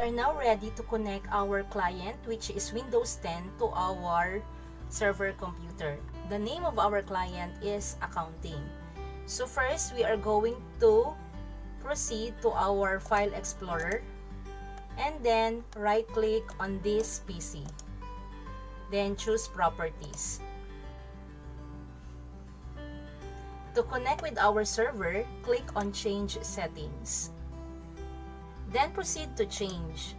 we are now ready to connect our client, which is Windows 10, to our server computer. The name of our client is Accounting. So first, we are going to proceed to our File Explorer and then right-click on this PC. Then choose Properties. To connect with our server, click on Change Settings. Then proceed to change.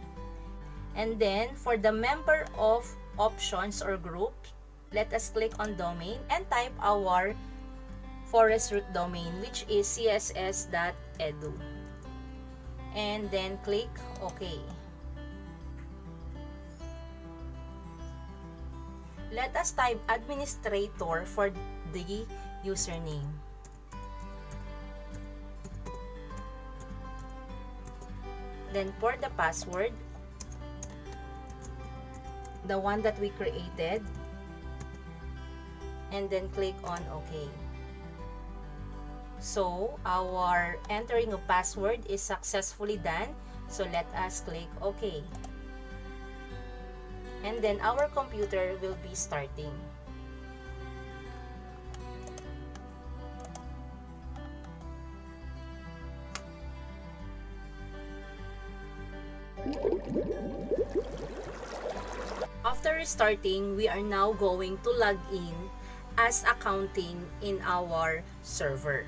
And then for the member of options or group, let us click on domain and type our forest root domain which is css.edu. And then click OK. Let us type administrator for the username. Then for the password, the one that we created, and then click on OK. So, our entering of password is successfully done. So, let us click OK. And then our computer will be starting. After restarting, we are now going to log in as accounting in our server.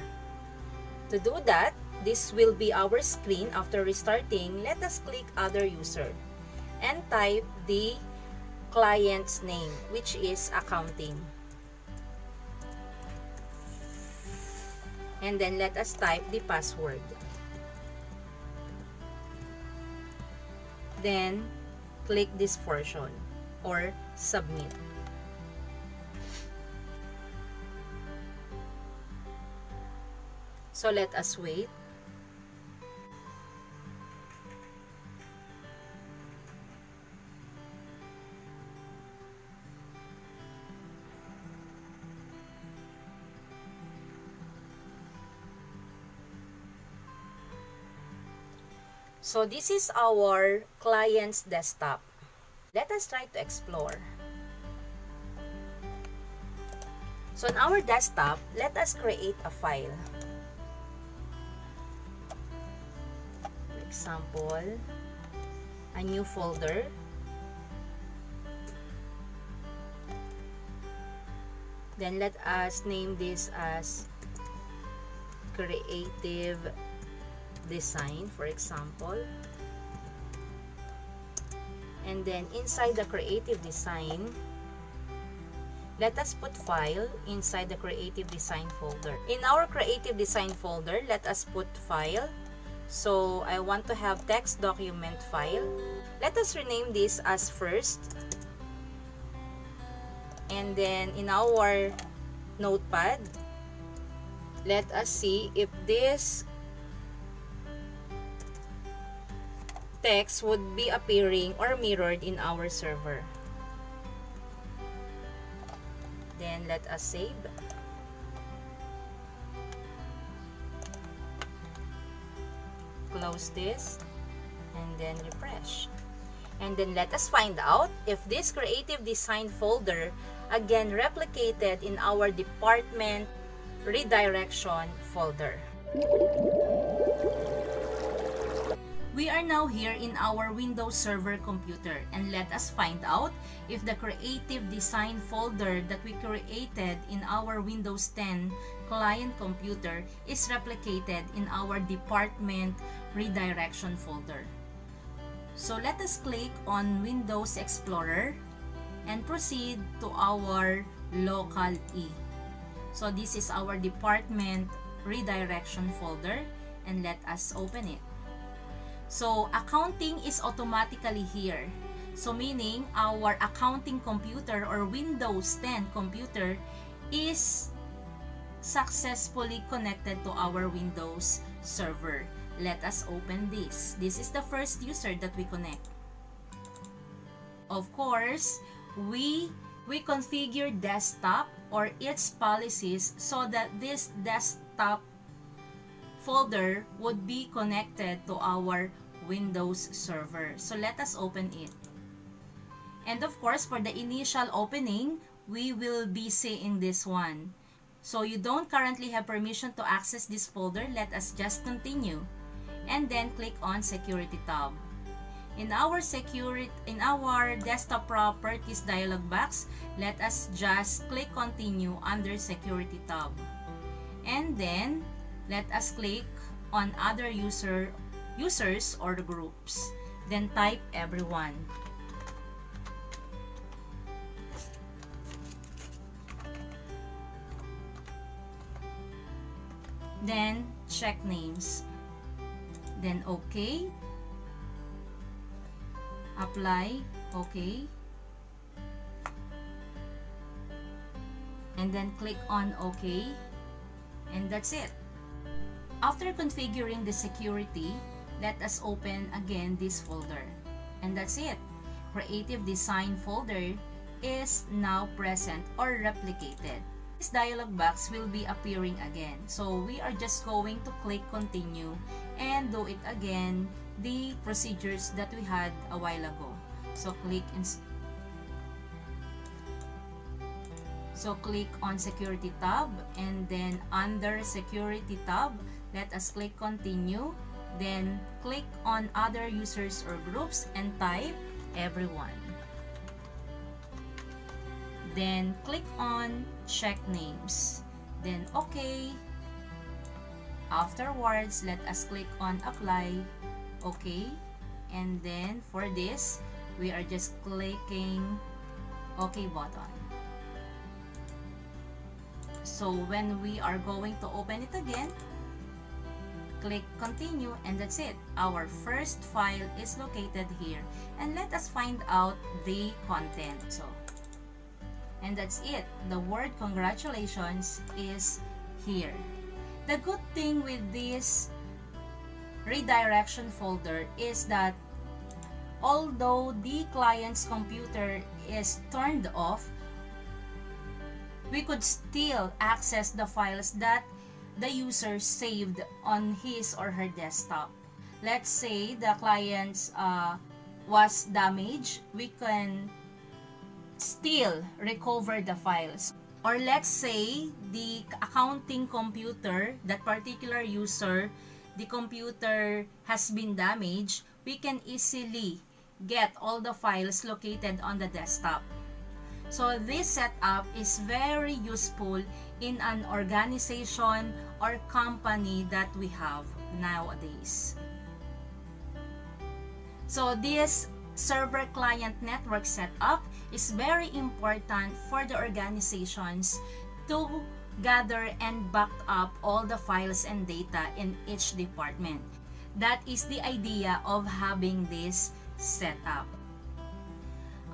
To do that, this will be our screen after restarting. Let us click other user and type the client's name which is accounting. And then let us type the password. Then click this portion or submit. So let us wait. So this is our client's desktop. Let us try to explore. So on our desktop, let us create a file. For example, a new folder. Then let us name this as creative design for example and then inside the creative design let us put file inside the creative design folder. In our creative design folder let us put file. So I want to have text document file. Let us rename this as first. And then in our notepad let us see if this text would be appearing or mirrored in our server. Then let us save. Close this and then refresh. And then let us find out if this creative design folder again replicated in our department redirection folder. We are now here in our Windows Server computer and let us find out if the creative design folder that we created in our Windows 10 client computer is replicated in our department redirection folder. So let us click on Windows Explorer and proceed to our local E. So this is our department redirection folder and let us open it. So, accounting is automatically here. So, meaning our accounting computer or Windows 10 computer is successfully connected to our Windows server. Let us open this. This is the first user that we connect. Of course, we we configure desktop or its policies so that this desktop folder would be connected to our Windows Server. So let us open it. And of course, for the initial opening, we will be seeing this one. So you don't currently have permission to access this folder, let us just continue. And then click on Security tab. In our security in our desktop properties dialog box, let us just click continue under security tab. And then let us click on other user users or the groups. Then type everyone. Then check names. Then okay apply okay and then click on ok and that's it after configuring the security let us open again this folder. And that's it. Creative design folder is now present or replicated. This dialog box will be appearing again. So we are just going to click continue and do it again the procedures that we had a while ago. So click So click on security tab and then under security tab, let us click continue. Then click on other users or groups and type everyone. Then click on check names. Then okay. Afterwards, let us click on apply okay and then for this we are just clicking okay button so when we are going to open it again click continue and that's it. Our first file is located here. And let us find out the content. So and that's it. The word congratulations is here. The good thing with this redirection folder is that although the client's computer is turned off, we could still access the files that the user saved on his or her desktop. Let's say the client's uh, was damaged, we can still recover the files. Or let's say the accounting computer, that particular user the computer has been damaged, we can easily get all the files located on the desktop. So this setup is very useful in an organization or company that we have nowadays. So this server client network setup is very important for the organizations to gather and back up all the files and data in each department. That is the idea of having this setup.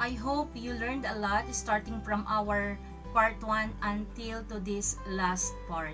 I hope you learned a lot starting from our part 1 until to this last part.